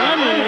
Olha.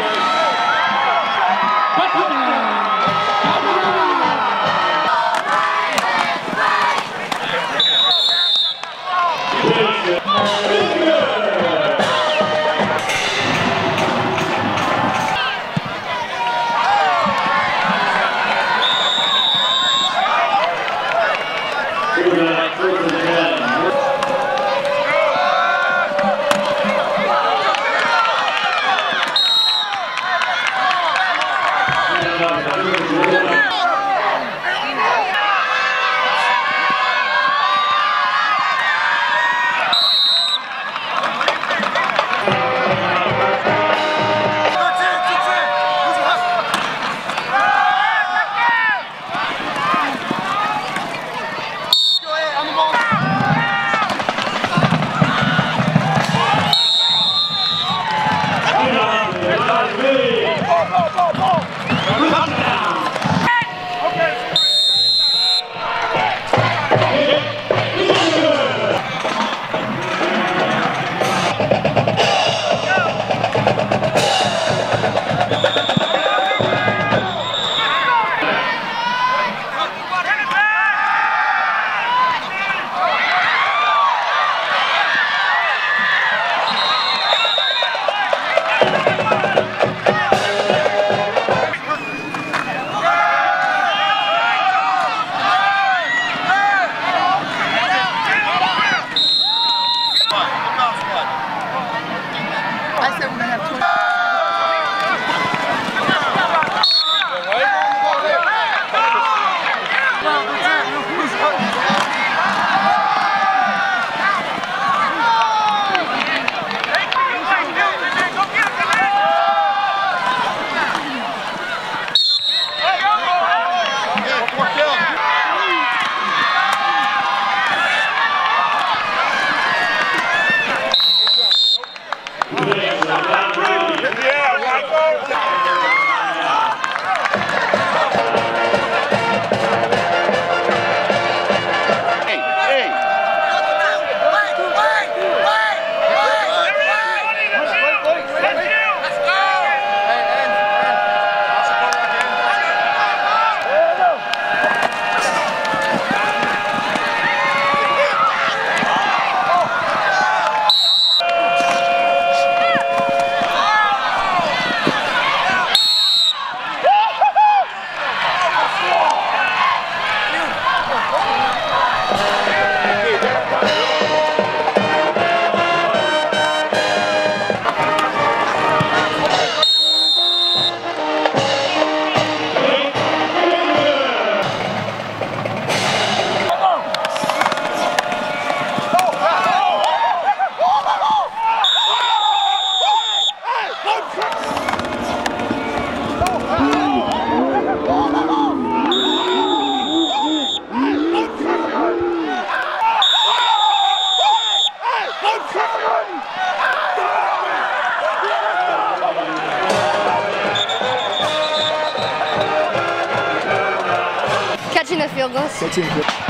Get field goals. What team? Let's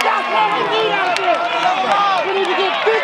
That's what we need out there. We need to get 50.